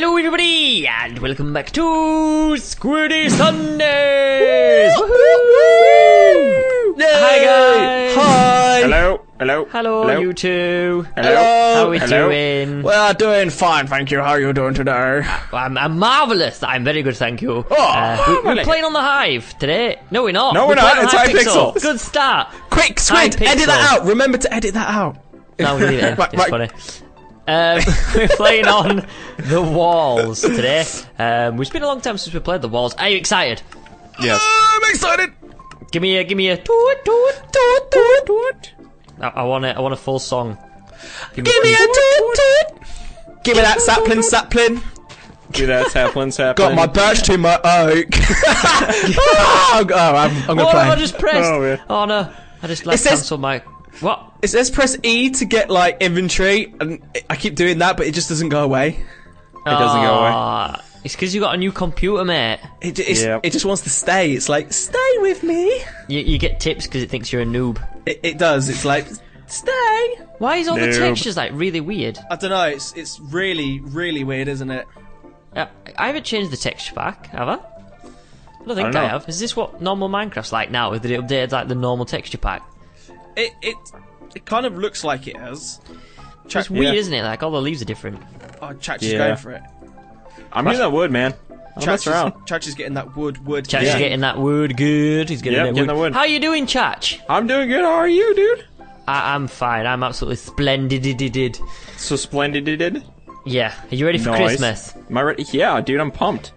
Hello, everybody, and welcome back to Squiddy Sundays. Hi, guys. Hi. Hello, hello, Hello, hello, you two. hello. How are we Hello. doing? Well, doing fine, thank you. How are you doing today? I'm, I'm marvelous. I'm very good, thank you. Oh, Uh, we, we're playing on the Hive today. No, we're not. No, we're playing not. on It's Hypixel. Hypixel. Good start. Quick, Squid, edit that out. Remember to edit that out. No, we'll leave it in. Right, it's right. funny. Um, we're playing on the walls today. Um, it's been a long time since we played the walls. Are you excited? Yes. I'm excited. Give me a, give me a toot toot toot toot toot. I, I want a, I want a full song. Give me a toot toot. Give me that sapling, sapling. Do that, sapling, sapling. Got my birch to my oak. oh, oh, I'm, I'm gonna What play. have I just pressed? Oh, man. Oh no! I just like It says- cancelled my. What? It says press E to get like inventory, and I keep doing that, but it just doesn't go away. It doesn't go away. Ah, It's because you got a new computer, mate. It, it's, Yep. it just wants to stay. It's like stay with me. You, you get tips because it thinks you're a noob. It, it does. It's like stay. Why is all the Noob. textures like really weird? I don't know. It's it's really really weird, isn't it? Uh, I haven't changed the texture pack, have I? I don't think I, don't know. have. Is this what normal Minecraft's like now? Is it updated like the normal texture pack? It it it kind of looks like it has. Chat, It's weird, Yeah. isn't it? Like all the leaves are different. Oh, Chach is Yeah. going for it. I'm getting that wood, man. I'll mess Chach around. is, Chach is getting that wood wood. Chach Yeah. is getting that wood good. He's getting Yep, that getting wood. the wood. How you doing, Chach? I'm doing good. How are you, dude? I- I'm fine. I'm absolutely splendid. So splendid, did. Yeah. Are you ready for Nice. Christmas? Am I ready? Yeah, dude. I'm pumped.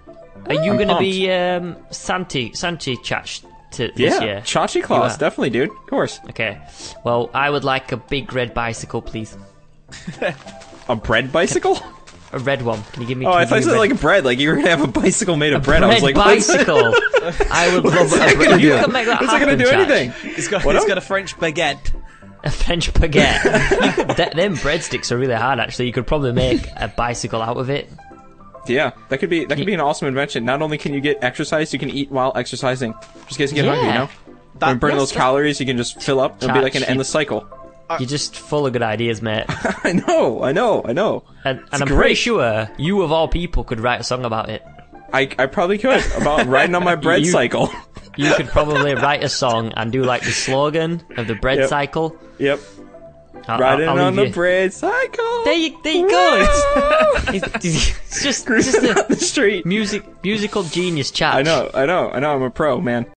Are you I'm going to pumped. be um, Santi Santi Chach to this Yeah, year? Chachi claws, are. definitely, dude. Of course. Okay. Well, I would like a big red bicycle, please. A bread bicycle? A red one. Can you give me? Oh, can I thought give you me said like bread. Like you were gonna have a bicycle made of bread. I was like, bicycle. I would love that a gonna bread. You do? can make that What's it gonna do Chach. anything? He's got What he's up? got a French baguette. A French baguette. You th- them breadsticks are really hard. Actually, you could probably make a bicycle out of it. Yeah, that could be that could be an awesome invention. Not only can you get exercise, you can eat while exercising. Just in case you get hungry, you Yeah. know. When burning yes, those calories, you can just fill up. It'll be like an Chat endless cycle. You're just full of good ideas, mate. I know, I know, I know. And, and I'm great. pretty sure you, of all people, could write a song about it. I, I probably could about riding on my bread You- cycle. You could probably write a song and do like the slogan of the bread Yep. cycle. yep, I'll, riding I'll, I'll on the you- bread cycle. There you, there you go. It's, it's, it's just, just Cruising a the street. music, musical genius chat. I know, I know, I know. I'm a pro, man.